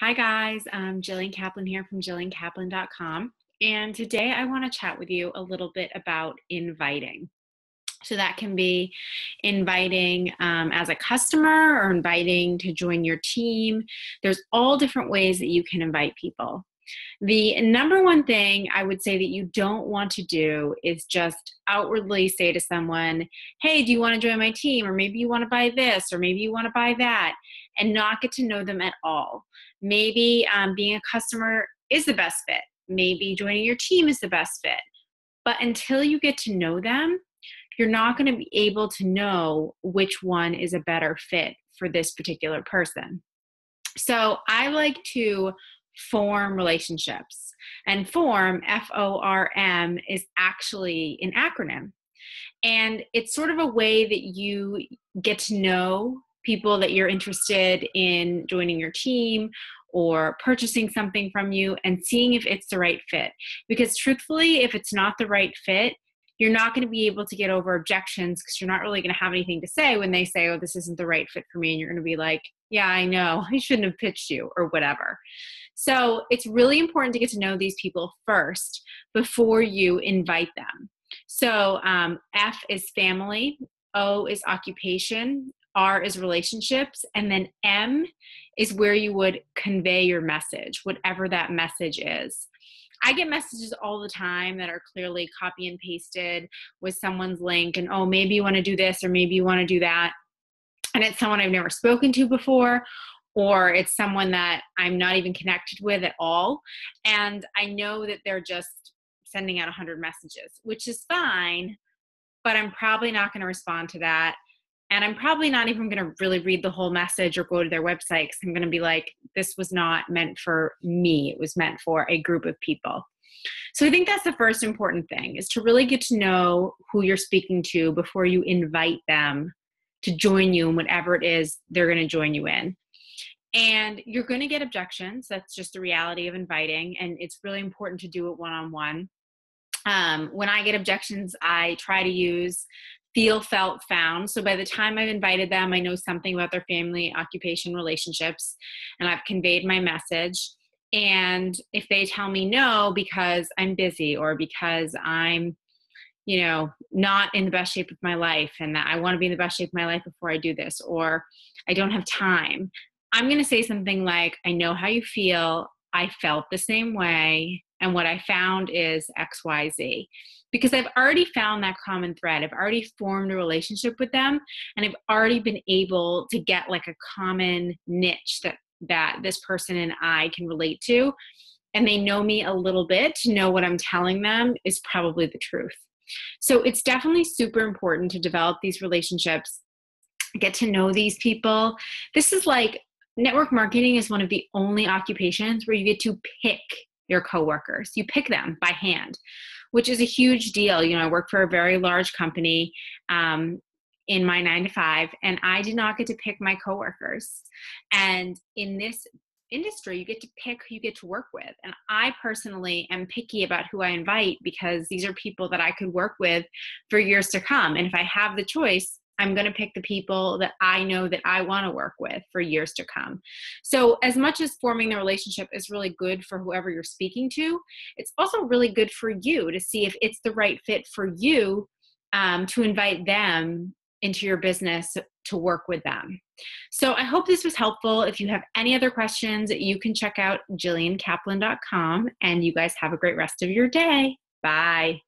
Hi, guys. I'm Jillian Kaplan here from JillianKaplan.com. And today I want to chat with you a little bit about inviting. So that can be inviting um, as a customer or inviting to join your team. There's all different ways that you can invite people. The number one thing I would say that you don't want to do is just outwardly say to someone, Hey, do you want to join my team? Or maybe you want to buy this, or maybe you want to buy that, and not get to know them at all. Maybe um, being a customer is the best fit. Maybe joining your team is the best fit. But until you get to know them, you're not going to be able to know which one is a better fit for this particular person. So I like to form relationships. And form, F O R M, is actually an acronym. And it's sort of a way that you get to know people that you're interested in joining your team or purchasing something from you and seeing if it's the right fit. Because truthfully, if it's not the right fit, you're not going to be able to get over objections because you're not really going to have anything to say when they say, oh, this isn't the right fit for me. And you're going to be like, yeah, I know, I shouldn't have pitched you or whatever. So it's really important to get to know these people first before you invite them. So um, F is family, O is occupation, R is relationships, and then M is where you would convey your message, whatever that message is. I get messages all the time that are clearly copy and pasted with someone's link, and oh, maybe you want to do this or maybe you want to do that. And it's someone I've never spoken to before, or it's someone that I'm not even connected with at all. And I know that they're just sending out 100 messages, which is fine, but I'm probably not going to respond to that. And I'm probably not even going to really read the whole message or go to their website because I'm going to be like, this was not meant for me. It was meant for a group of people. So I think that's the first important thing is to really get to know who you're speaking to before you invite them to join you in whatever it is they're going to join you in. And you're going to get objections. That's just the reality of inviting. And it's really important to do it one on one. When I get objections, I try to use feel, felt, found. So by the time I've invited them, I know something about their family, occupation, relationships, and I've conveyed my message. And if they tell me no because I'm busy or because I'm, you know, not in the best shape of my life and that I want to be in the best shape of my life before I do this, or I don't have time, I'm going to say something like, I know how you feel. I felt the same way. And what I found is XYZ. Because I've already found that common thread. I've already formed a relationship with them and I've already been able to get like a common niche that that this person and I can relate to. And they know me a little bit to know what I'm telling them is probably the truth. So it's definitely super important to develop these relationships, get to know these people. This is like network marketing is one of the only occupations where you get to pick your coworkers. You pick them by hand, which is a huge deal. You know, I work for a very large company um, in my nine to five, and I did not get to pick my coworkers. And in this industry, you get to pick who you get to work with. And I personally am picky about who I invite because these are people that I could work with for years to come. And if I have the choice, I'm going to pick the people that I know that I want to work with for years to come. So, as much as forming the relationship is really good for whoever you're speaking to, it's also really good for you to see if it's the right fit for you um, to invite them into your business to work with them. So, I hope this was helpful. If you have any other questions, you can check out jilliankaplan.com and you guys have a great rest of your day. Bye.